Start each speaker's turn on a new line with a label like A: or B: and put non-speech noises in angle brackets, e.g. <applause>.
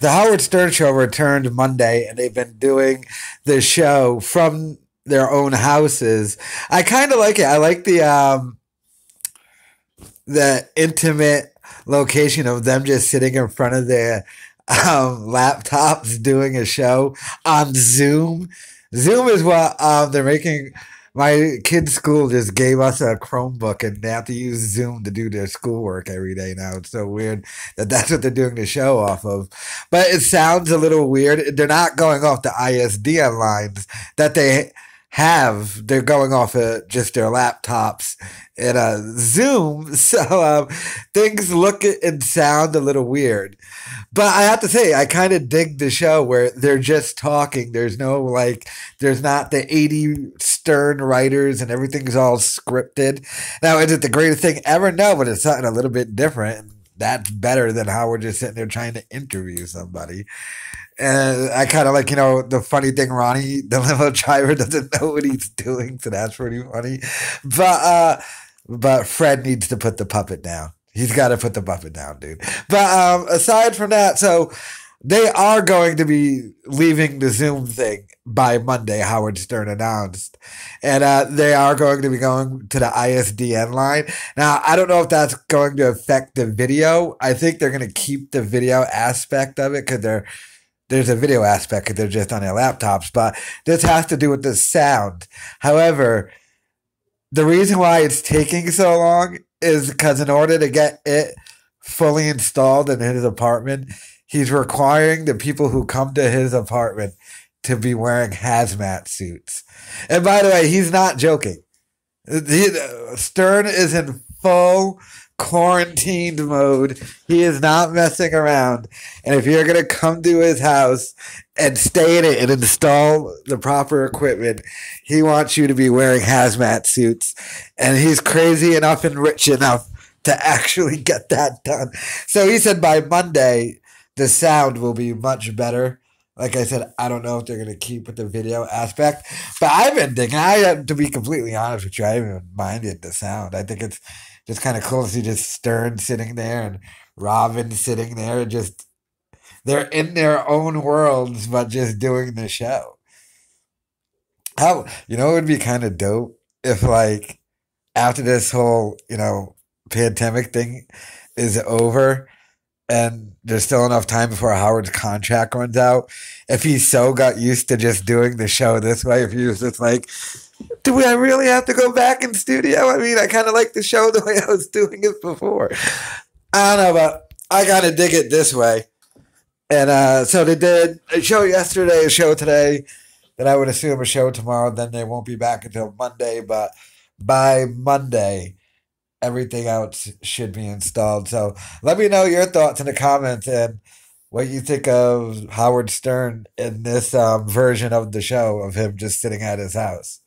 A: the Howard Stern show returned Monday, and they've been doing the show from their own houses. I kind of like it. I like the um, the intimate location of them just sitting in front of their um, laptops doing a show on Zoom. Zoom is what um, they're making. My kid's school just gave us a Chromebook and they have to use Zoom to do their schoolwork every day now. It's so weird that that's what they're doing the show off of. But it sounds a little weird. They're not going off the ISDN lines that they have they're going off of just their laptops in a Zoom, <laughs> so um, things look and sound a little weird. But I have to say, I kind of dig the show where they're just talking. There's no like, there's not the 80 stern writers and everything's all scripted. Now, is it the greatest thing ever? No, but it's something a little bit different. That's better than how we're just sitting there trying to interview somebody. And I kind of like, you know, the funny thing, Ronnie, the <laughs> limo driver doesn't know what he's doing, so that's pretty funny. But uh but Fred needs to put the puppet down. He's got to put the puppet down, dude. But um aside from that, so they are going to be leaving the Zoom thing by Monday, Howard Stern announced. And uh, they are going to be going to the ISDN line. Now, I don't know if that's going to affect the video. I think they're going to keep the video aspect of it because they're there's a video aspect because they're just on their laptops, but this has to do with the sound. However, the reason why it's taking so long is because in order to get it fully installed in his apartment, he's requiring the people who come to his apartment to be wearing hazmat suits. And by the way, he's not joking. Stern is in full quarantined mode. He is not messing around. And if you're going to come to his house and stay in it and install the proper equipment, he wants you to be wearing hazmat suits. And he's crazy enough and rich enough to actually get that done. So he said by Monday, the sound will be much better. Like I said, I don't know if they're going to keep with the video aspect, but I've been thinking, I, uh, to be completely honest with you, I haven't minded the sound. I think it's, just kind of cool to see just Stern sitting there and Robin sitting there. Just they're in their own worlds, but just doing the show. How you know it would be kind of dope if like after this whole you know pandemic thing is over and there's still enough time before Howard's contract runs out. If he so got used to just doing the show this way, if he was just like, do we I really have to go back in studio? I mean, I kind of like the show <laughs> the way I was doing it before. I don't know, but I got to dig it this way. And uh, so they did a show yesterday, a show today, then I would assume a show tomorrow. Then they won't be back until Monday, but by Monday, everything else should be installed. So let me know your thoughts in the comments and what you think of Howard Stern in this um, version of the show of him just sitting at his house.